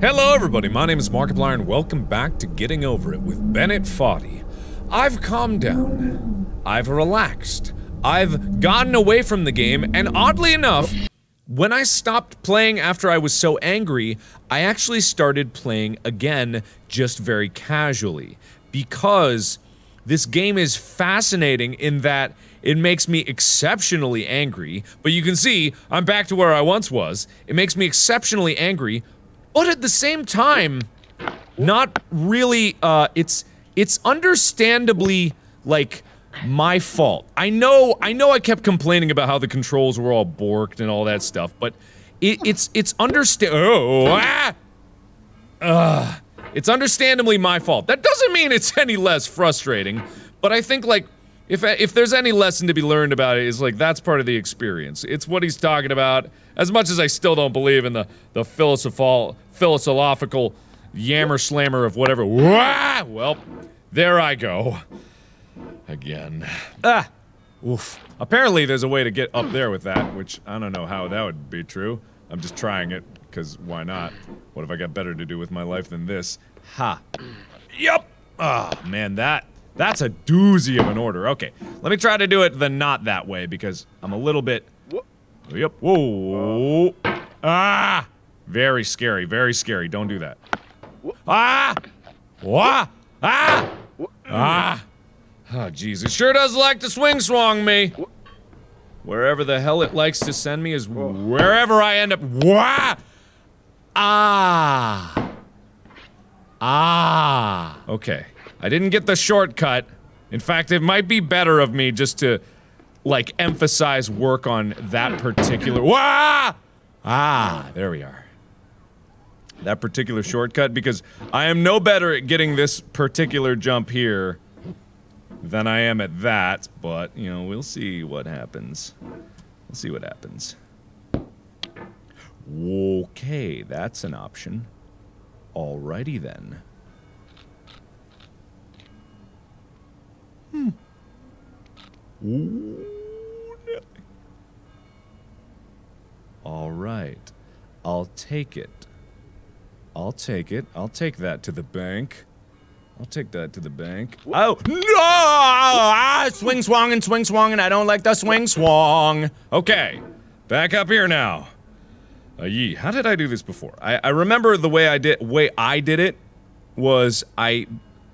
Hello everybody, my name is Markiplier and welcome back to Getting Over It with Bennett Foddy. I've calmed down. I've relaxed. I've gotten away from the game, and oddly enough, when I stopped playing after I was so angry, I actually started playing again just very casually. Because this game is fascinating in that it makes me exceptionally angry, but you can see I'm back to where I once was. It makes me exceptionally angry, but at the same time, not really, uh, it's, it's understandably, like, my fault. I know, I know I kept complaining about how the controls were all borked and all that stuff, but it, it's, it's understand- oh, ah! Ugh. It's understandably my fault. That doesn't mean it's any less frustrating, but I think, like, if, if there's any lesson to be learned about it, is like, that's part of the experience. It's what he's talking about. As much as I still don't believe in the, the philosophical, philosophical yammer slammer of whatever. Wah! Well, there I go. Again. Ah! Oof. Apparently there's a way to get up there with that, which I don't know how that would be true. I'm just trying it, because why not? What if I got better to do with my life than this? Ha. Yup! Ah, oh, man, that that's a doozy of an order. Okay, let me try to do it the not that way because I'm a little bit. Yep. Whoa. Ah! Very scary. Very scary. Don't do that. Ah! Wah! Ah! Ah! Oh, jeez. It sure does like to swing swong me. Wherever the hell it likes to send me is wherever I end up. Wah! Ah! Ah! Okay. I didn't get the shortcut. In fact, it might be better of me just to, like, emphasize work on that particular- Wah! Ah, there we are. That particular shortcut, because I am no better at getting this particular jump here than I am at that, but, you know, we'll see what happens. We'll see what happens. Okay, that's an option. Alrighty then. Hmm. Ooh, All right. I'll take it. I'll take it. I'll take that to the bank. I'll take that to the bank. Oh, no! Ah, swing swong and swing swong, and I don't like the swing swong. Okay, back up here now. Uh, yee, how did I do this before? I, I remember the way I did way I did it was I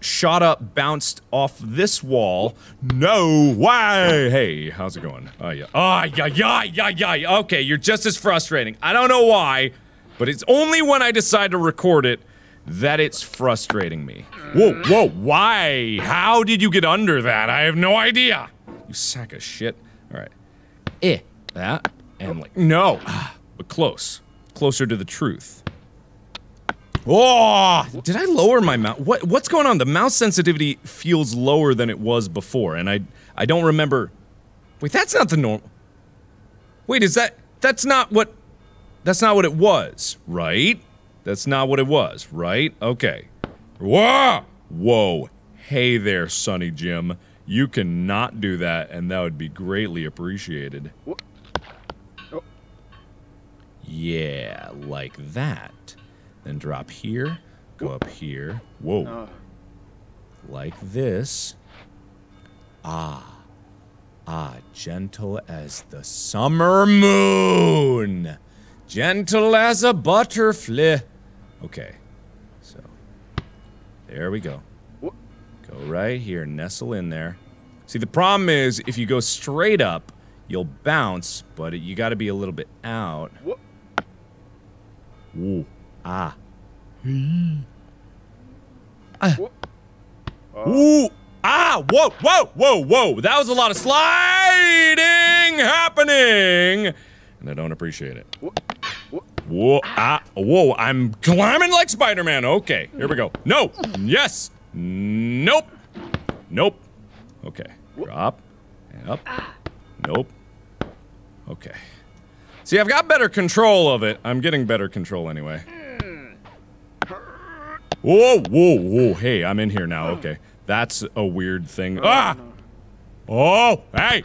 shot up, bounced off this wall. No way! Hey, how's it going? Oh, yeah. Oh, yeah, yeah, yeah, yeah. Okay, you're just as frustrating. I don't know why, but it's only when I decide to record it that it's frustrating me. Whoa, whoa, why? How did you get under that? I have no idea. You sack of shit. All right. Eh. That. And like, no. Ah, but close. Closer to the truth. Oh, did I lower my mouse? What what's going on? The mouse sensitivity feels lower than it was before, and I I don't remember. Wait, that's not the norm. Wait, is that that's not what that's not what it was, right? That's not what it was, right? Okay. Whoa! Whoa. Hey there, Sonny Jim. You cannot do that, and that would be greatly appreciated. Oh. Yeah, like that. Then drop here, go up here. Whoa. Uh. Like this. Ah. Ah, gentle as the summer moon. Gentle as a butterfly. Okay. So. There we go. Go right here, nestle in there. See, the problem is, if you go straight up, you'll bounce, but you gotta be a little bit out. Ooh. Ah. Wha- Ooh! Ah! Whoa! Whoa! Whoa! Whoa! That was a lot of sliding happening, and I don't appreciate it. Whoa! Ah! Whoa! I'm climbing like Spider-Man. Okay, here we go. No! Yes! Nope! Nope. Okay. Drop. And up. Nope. Okay. See, I've got better control of it. I'm getting better control anyway. Whoa, whoa, whoa. Hey, I'm in here now. Okay. That's a weird thing. Ah! Oh, hey!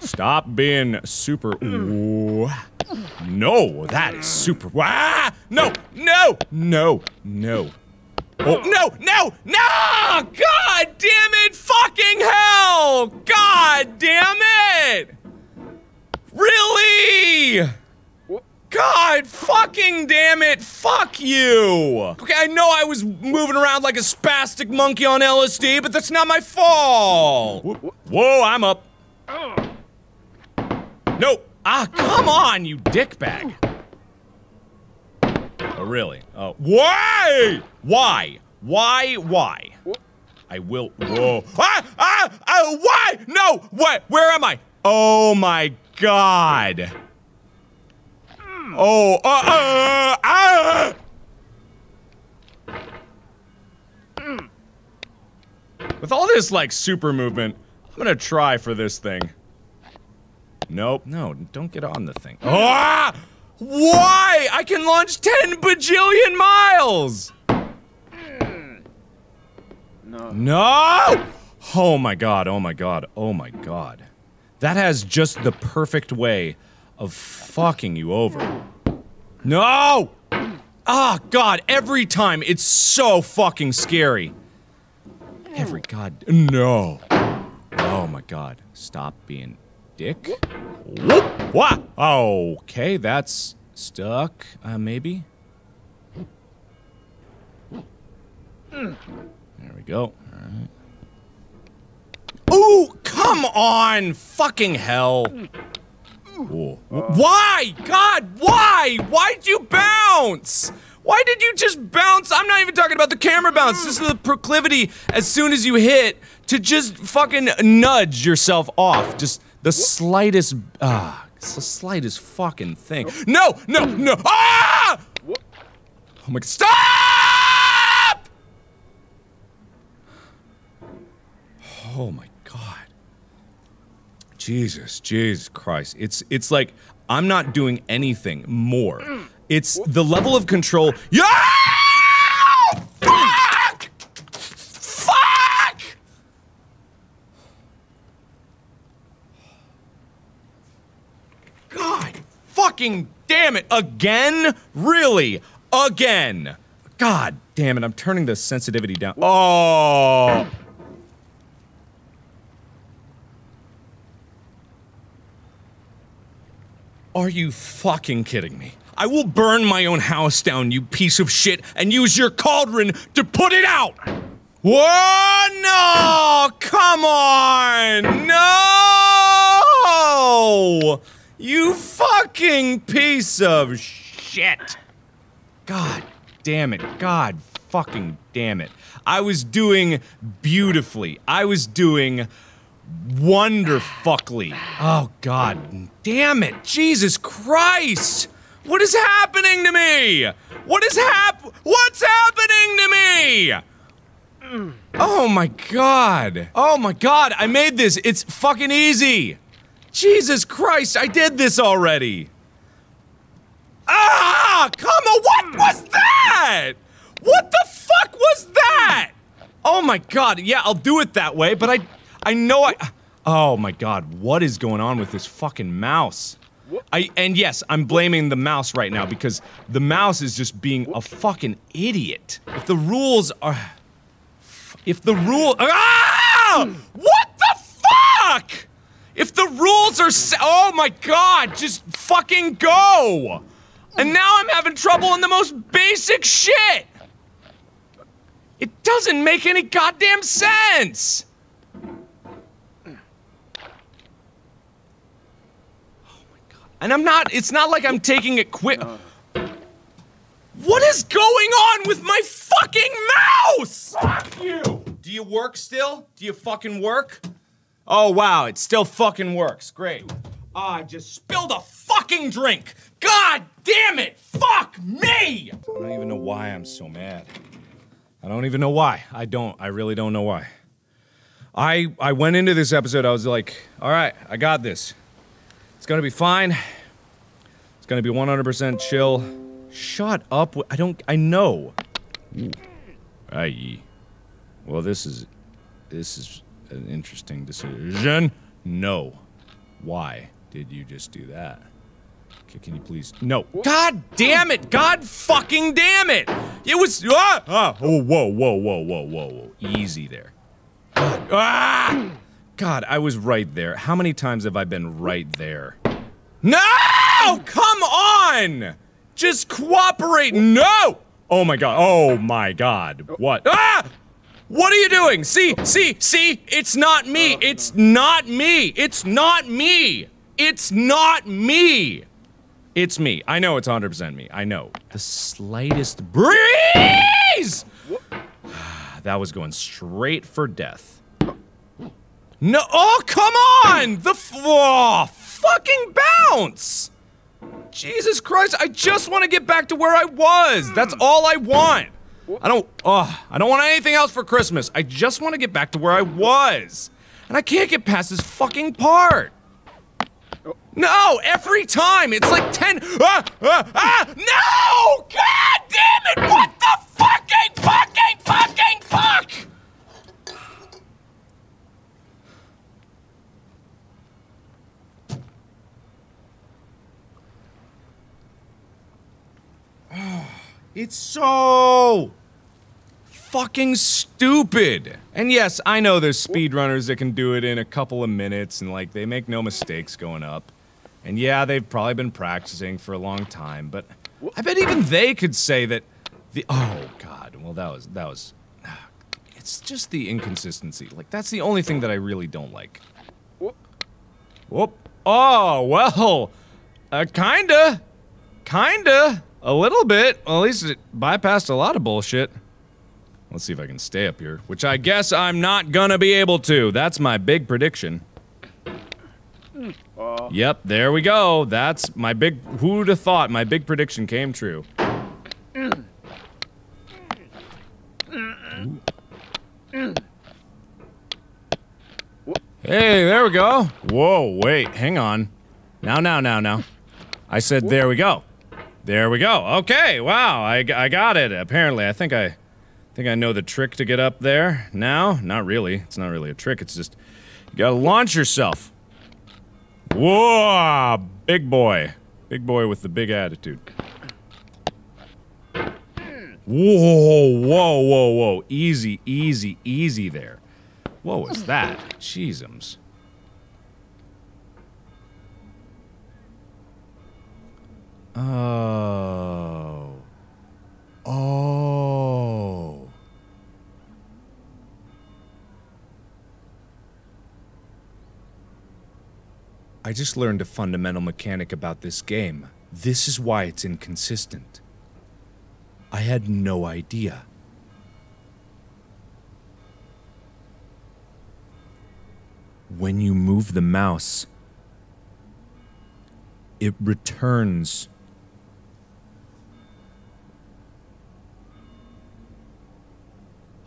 Stop being super. Ooh. No, that is super. Ah! No, no, no, no. Oh, no, no, no! God damn it! Fucking hell! God damn it! Really? God fucking damn it! Fuck you! Okay, I know I was moving around like a spastic monkey on LSD, but that's not my fault! Whoa, I'm up. No! Ah, come on, you dickbag! Oh, really? Oh. Why? Why? Why? Why? I will. Whoa. Ah! Ah! Ah! Why? No! What? Where am I? Oh my god! Oh, uh, uh, ah! With all this, like, super movement, I'm gonna try for this thing. Nope. No, don't get on the thing. Ah! Why? I can launch 10 bajillion miles! No. No! Oh my god, oh my god, oh my god. That has just the perfect way of fucking you over. No! Ah, god, every time it's so fucking scary. Every god. No. Oh my god. Stop being dick. Whoop! What? Okay, that's stuck. Uh, maybe? There we go. Alright. Ooh, come on! Fucking hell. Ooh. Why? God, why? Why'd you bounce? Why did you just bounce? I'm not even talking about the camera bounce. This is the proclivity as soon as you hit to just fucking nudge yourself off. Just the slightest, ah, it's the slightest fucking thing. No, no, no. Ah! Oh my god. Stop! Oh my god. Jesus, Jesus Christ. It's it's like I'm not doing anything more. It's the level of control. Yeah! Fuck! Fuck! God fucking damn it. Again? Really? Again. God damn it. I'm turning the sensitivity down. Oh. Are you fucking kidding me? I will burn my own house down, you piece of shit, and use your cauldron to put it out! Whoa, no! Come on! No! You fucking piece of shit! God damn it. God fucking damn it. I was doing beautifully. I was doing wonderfuckly. Oh god damn it. Jesus Christ. What is happening to me? What is hap What's happening to me? Oh my god. Oh my god, I made this. It's fucking easy. Jesus Christ, I did this already. Ah! Come on, what was that? What the fuck was that? Oh my god, yeah, I'll do it that way, but I I know I Oh my god, what is going on with this fucking mouse? I and yes, I'm blaming the mouse right now because the mouse is just being a fucking idiot. If the rules are if the rule Ah! What the fuck? If the rules are Oh my god, just fucking go! And now I'm having trouble in the most basic shit! It doesn't make any goddamn sense! Oh my god. And I'm not, it's not like I'm taking it quick. What is going on with my fucking mouse? Fuck you! Do you work still? Do you fucking work? Oh wow, it still fucking works. Great. Ah, I just spilled a fucking drink! God damn it! Fuck me! I don't even know why I'm so mad. I don't even know why. I don't. I really don't know why. I I went into this episode. I was like, all right, I got this. It's gonna be fine. It's gonna be 100% chill. Shut up. I don't. I know. Aye. Well, this is this is an interesting decision. No. Why did you just do that? Okay, can you please? No. God damn it! God fucking damn it! It was. Ah! ah oh, whoa, whoa, whoa, whoa, whoa, whoa. Easy there. Ah! God, I was right there. How many times have I been right there? No! Come on! Just cooperate. No! Oh my god. Oh my god. What? Ah! What are you doing? See, see, see? It's not me. It's not me. It's not me. It's not me. It's me. I know it's 100% me. I know. The slightest breeze! that was going straight for death. No. Oh, come on! The oh, fucking bounce! Jesus Christ, I just want to get back to where I was. That's all I want. I don't, oh, I don't want anything else for Christmas. I just want to get back to where I was. And I can't get past this fucking part. No, every time. It's like 10. Ah, ah, ah, no! God damn it! What the fucking, fucking, fucking fuck? It's so fucking stupid. And yes, I know there's speedrunners that can do it in a couple of minutes and like they make no mistakes going up. And yeah, they've probably been practicing for a long time, but I bet even they could say that the oh god, well that was that was it's just the inconsistency. Like that's the only thing that I really don't like. Whoop. Whoop. Oh, well. Uh kinda. Kinda. A little bit. Well, at least it bypassed a lot of bullshit. Let's see if I can stay up here, which I guess I'm not gonna be able to. That's my big prediction. Uh. Yep, there we go. That's my big. Who'd have thought my big prediction came true? Hey, there we go. Whoa, wait, hang on. Now, now, now, now. I said, there we go. There we go. Okay, wow, I, I got it, apparently. I think I think I know the trick to get up there. Now? Not really. It's not really a trick, it's just... You gotta launch yourself. Whoa! Big boy. Big boy with the big attitude. Whoa, whoa, whoa, whoa. Easy, easy, easy there. What was that? Jeezums. Oh. Oh. I just learned a fundamental mechanic about this game. This is why it's inconsistent. I had no idea. When you move the mouse, it returns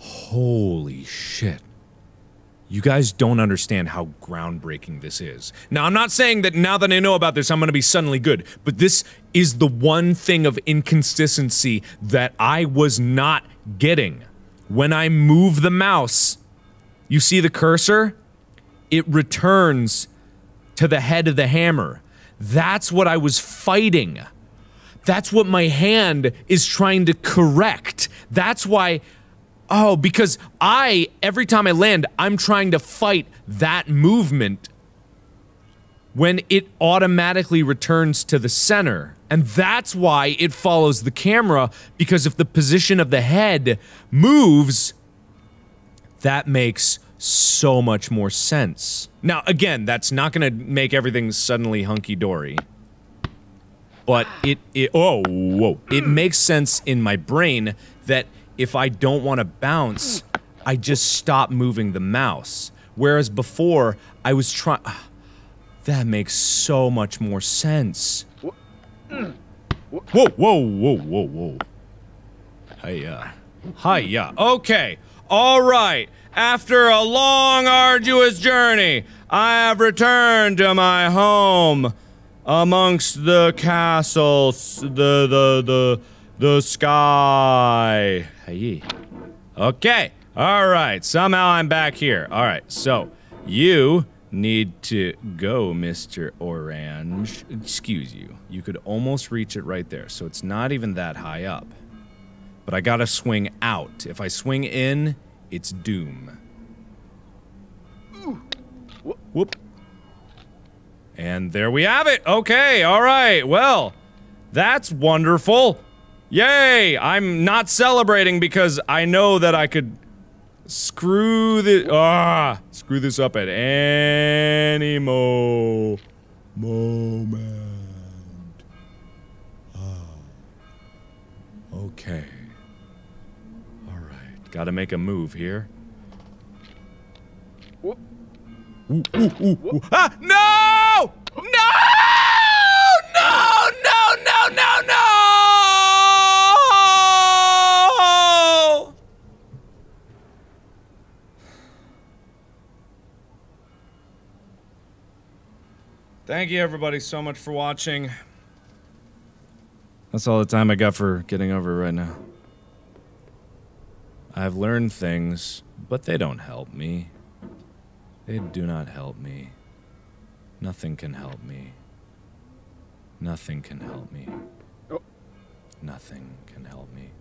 Holy shit. You guys don't understand how groundbreaking this is. Now, I'm not saying that now that I know about this, I'm gonna be suddenly good, but this is the one thing of inconsistency that I was not getting. When I move the mouse, you see the cursor? It returns to the head of the hammer. That's what I was fighting. That's what my hand is trying to correct. That's why Oh, because I, every time I land, I'm trying to fight that movement when it automatically returns to the center. And that's why it follows the camera, because if the position of the head moves, that makes so much more sense. Now, again, that's not gonna make everything suddenly hunky-dory. But it, it, oh, whoa. It makes sense in my brain that if I don't want to bounce, I just stop moving the mouse. Whereas before, I was trying. Ah, that makes so much more sense. Whoa, whoa, whoa, whoa, whoa. Hiya. Hiya. Okay. All right. After a long, arduous journey, I have returned to my home amongst the castles, the, the, the, the sky. Hey. Okay. All right. Somehow I'm back here. All right. So, you need to go, Mr. Orange. Excuse you. You could almost reach it right there, so it's not even that high up. But I gotta swing out. If I swing in, it's doom. Whoop. And there we have it. Okay, alright. Well, that's wonderful. Yay! I'm not celebrating because I know that I could screw the ah screw this up at any mo moment. Ah. Okay. All right. Got to make a move here. Whoop. Ooh, ooh, ooh, ooh. Ah! No! No! No! No! No! No! No! Thank you, everybody, so much for watching. That's all the time I got for getting over it right now. I've learned things, but they don't help me. They do not help me. Nothing can help me. Nothing can help me. Oh. Nothing can help me.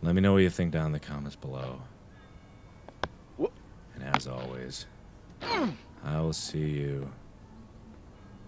Let me know what you think down in the comments below. Whoop. And as always, I will see you